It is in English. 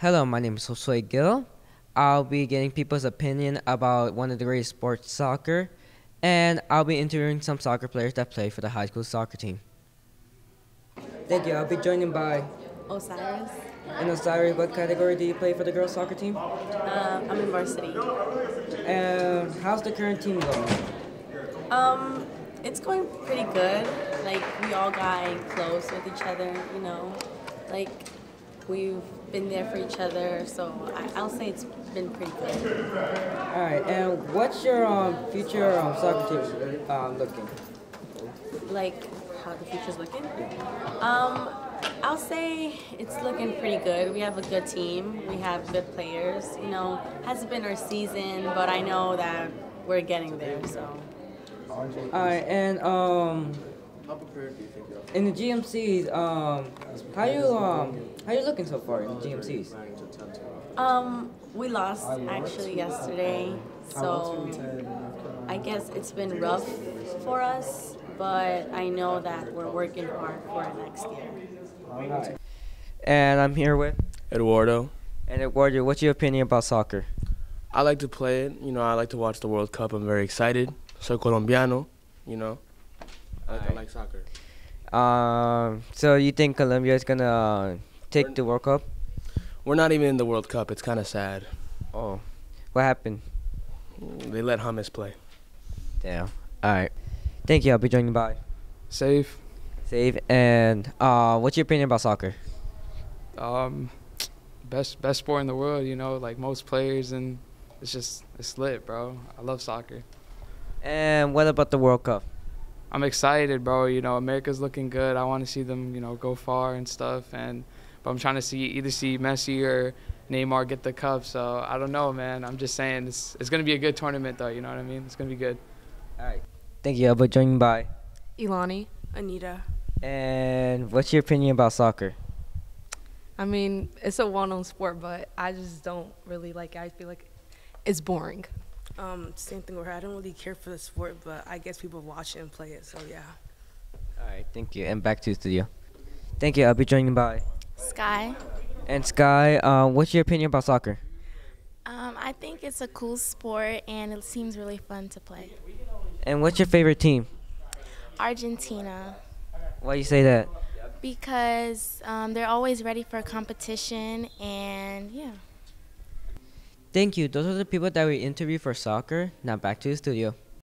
Hello, my name is Josue Gill. I'll be getting people's opinion about one of the greatest sports, soccer, and I'll be interviewing some soccer players that play for the high school soccer team. Thank you. I'll be joining by Osiris. And Osiris, what category do you play for the girls soccer team? Uh, I'm in varsity. And how's the current team going? Um, it's going pretty good. Like we all got close with each other, you know. Like we've been there for each other, so I, will say it's been pretty good. All right, and what's your um, future um, soccer team um, looking? Like how the future's looking? Um, I'll say it's looking pretty good. We have a good team. We have good players. You know, hasn't been our season, but I know that we're getting there. So. All right, and um, in the GMCs, um, how you um, how you looking so far in the GMCs? Um, we lost actually yesterday, so I guess it's been rough for us. But I know that we're working hard for next year. And I'm here with Eduardo. And Eduardo, what's your opinion about soccer? I like to play it. You know, I like to watch the World Cup. I'm very excited. Soy colombiano. You know, I like, right. I like soccer. Um, so you think Colombia is gonna uh, take we're, the World Cup? We're not even in the World Cup. It's kind of sad. Oh, what happened? They let Hummus play. Damn. All right. Thank you. I'll be joining by. Safe. Safe. And uh, what's your opinion about soccer? Um, best best sport in the world. You know, like most players, and it's just it's lit, bro. I love soccer. And what about the World Cup? I'm excited, bro. You know, America's looking good. I want to see them, you know, go far and stuff. And but I'm trying to see either see Messi or Neymar get the cup. So I don't know, man. I'm just saying it's it's gonna be a good tournament, though. You know what I mean? It's gonna be good. All right. Thank you. I'll joining by. Ilani, Anita. And what's your opinion about soccer? I mean, it's a well-known sport, but I just don't really like it. I feel like it's boring. Um, same thing with her. I don't really care for the sport, but I guess people watch it and play it, so yeah. All right, thank you. And back to the studio. Thank you. I'll be joining by Sky. And Sky, uh, what's your opinion about soccer? Um, I think it's a cool sport and it seems really fun to play. And what's your favorite team? Argentina. Why do you say that? Because um, they're always ready for a competition and yeah. Thank you. Those are the people that we interviewed for soccer. Now back to the studio.